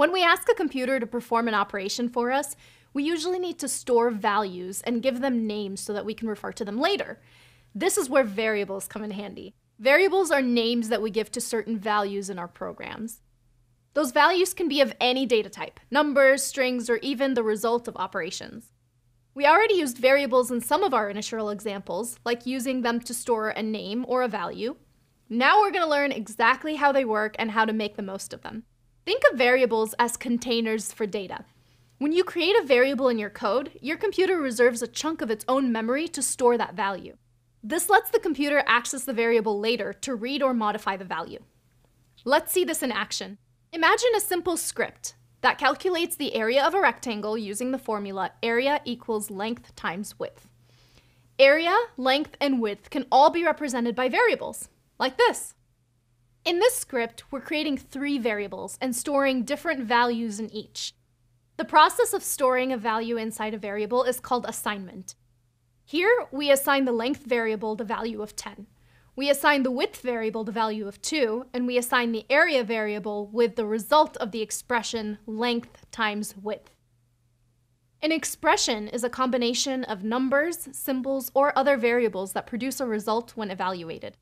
When we ask a computer to perform an operation for us, we usually need to store values and give them names so that we can refer to them later. This is where variables come in handy. Variables are names that we give to certain values in our programs. Those values can be of any data type, numbers, strings, or even the result of operations. We already used variables in some of our initial examples, like using them to store a name or a value. Now we're going to learn exactly how they work and how to make the most of them. Think of variables as containers for data. When you create a variable in your code, your computer reserves a chunk of its own memory to store that value. This lets the computer access the variable later to read or modify the value. Let's see this in action. Imagine a simple script that calculates the area of a rectangle using the formula area equals length times width. Area, length, and width can all be represented by variables, like this. In this script, we're creating three variables and storing different values in each. The process of storing a value inside a variable is called assignment. Here, we assign the length variable the value of 10. We assign the width variable the value of 2, and we assign the area variable with the result of the expression length times width. An expression is a combination of numbers, symbols, or other variables that produce a result when evaluated.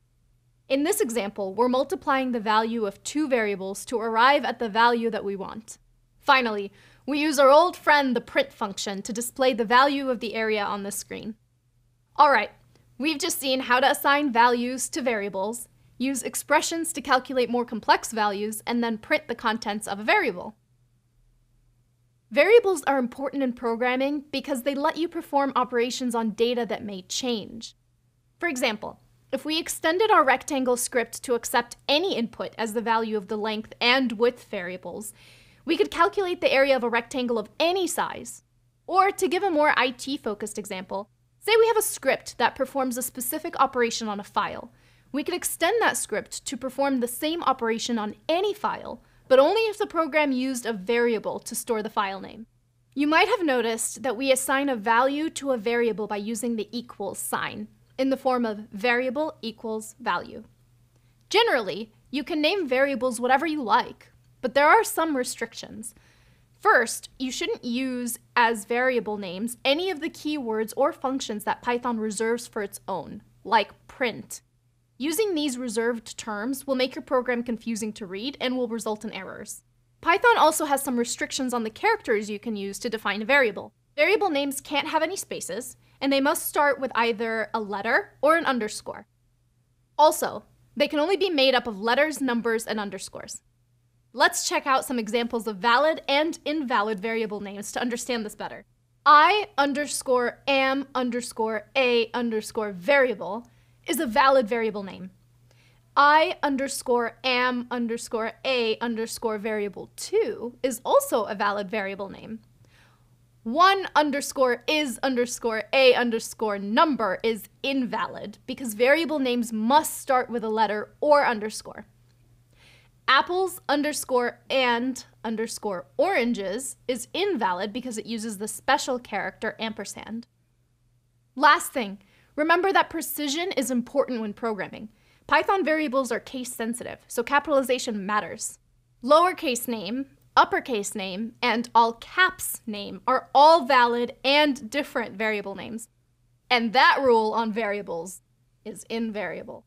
In this example, we're multiplying the value of two variables to arrive at the value that we want. Finally, we use our old friend the print function to display the value of the area on the screen. Alright, we've just seen how to assign values to variables, use expressions to calculate more complex values, and then print the contents of a variable. Variables are important in programming because they let you perform operations on data that may change. For example, if we extended our rectangle script to accept any input as the value of the length and width variables, we could calculate the area of a rectangle of any size. Or to give a more IT-focused example, say we have a script that performs a specific operation on a file. We could extend that script to perform the same operation on any file, but only if the program used a variable to store the file name. You might have noticed that we assign a value to a variable by using the equals sign, in the form of variable equals value. Generally, you can name variables whatever you like, but there are some restrictions. First, you shouldn't use as variable names any of the keywords or functions that Python reserves for its own, like print. Using these reserved terms will make your program confusing to read and will result in errors. Python also has some restrictions on the characters you can use to define a variable. Variable names can't have any spaces, and they must start with either a letter or an underscore. Also, they can only be made up of letters, numbers, and underscores. Let's check out some examples of valid and invalid variable names to understand this better. I underscore am underscore a underscore variable is a valid variable name. I underscore am underscore a underscore variable 2 is also a valid variable name one underscore is underscore a underscore number is invalid because variable names must start with a letter or underscore. Apples underscore and underscore oranges is invalid because it uses the special character ampersand. Last thing, remember that precision is important when programming. Python variables are case sensitive, so capitalization matters. Lowercase name uppercase name, and all caps name are all valid and different variable names. And that rule on variables is invariable.